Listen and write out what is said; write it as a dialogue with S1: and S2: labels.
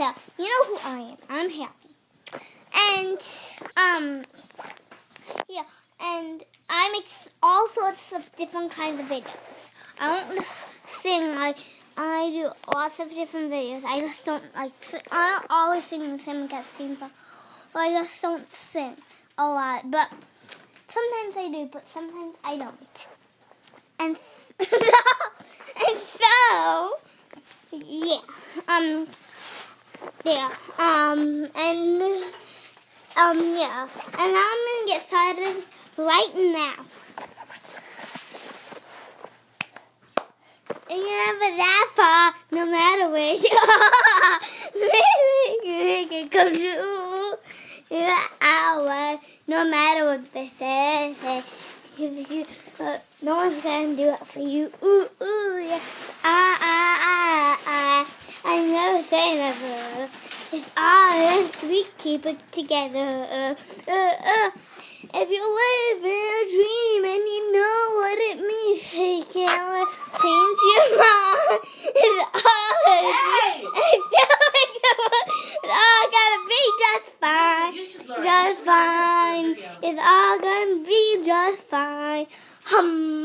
S1: So, you know who I am. I'm happy. And, um, yeah, and I make all sorts of different kinds of videos. I don't just sing like I do lots of different videos. I just don't like. I don't always sing the same cat theme song. Well, I just don't sing a lot, but sometimes I do, but sometimes I don't. And so, and so, yeah, um, yeah, um, and um, yeah, and I'm gonna get started right now. And never that far, no matter where you are, can come true. Our no matter what they say, you, uh, no one's gonna do it for you. Ooh, ooh, yeah. I never. It's ours. We keep it together. Uh, uh, uh. If you live in a dream and you know what it means, you can't change your mind. It's ours.
S2: Hey!
S1: It's all gonna be just fine.
S2: You should learn.
S1: Just
S2: You should learn
S1: fine.
S2: this for the videos.
S1: It's all gonna be just fine. Hum.